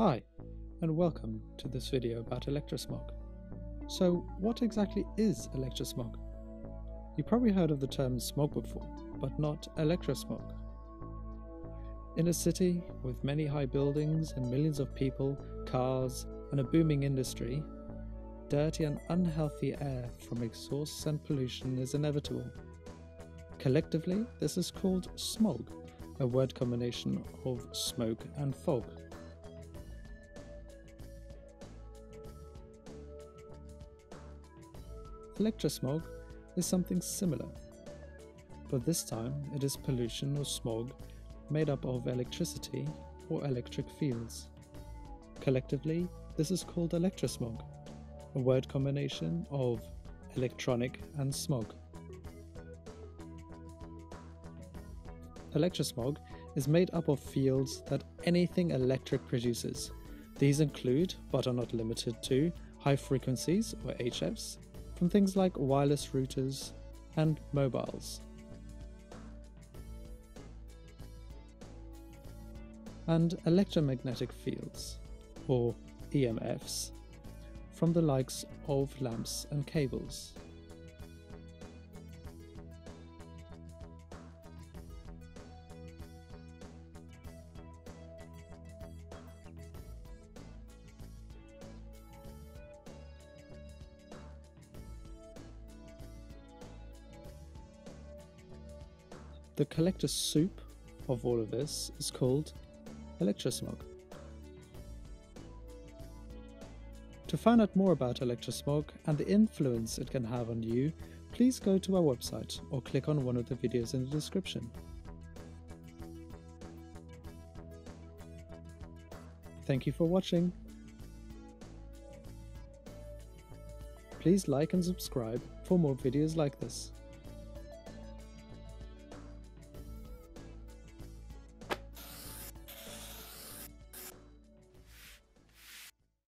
Hi, and welcome to this video about electrosmog. So, what exactly is electrosmog? You probably heard of the term smog before, but not electrosmog. In a city with many high buildings and millions of people, cars, and a booming industry, dirty and unhealthy air from exhausts and pollution is inevitable. Collectively, this is called smog, a word combination of smoke and fog. Electrosmog is something similar, but this time it is pollution or smog made up of electricity or electric fields. Collectively, this is called electrosmog, a word combination of electronic and smog. Electrosmog is made up of fields that anything electric produces. These include, but are not limited to, high frequencies or HFs, from things like wireless routers and mobiles. And electromagnetic fields, or EMFs, from the likes of lamps and cables. The collector soup of all of this is called electrosmog. To find out more about electrosmog and the influence it can have on you, please go to our website or click on one of the videos in the description. Thank you for watching. Please like and subscribe for more videos like this.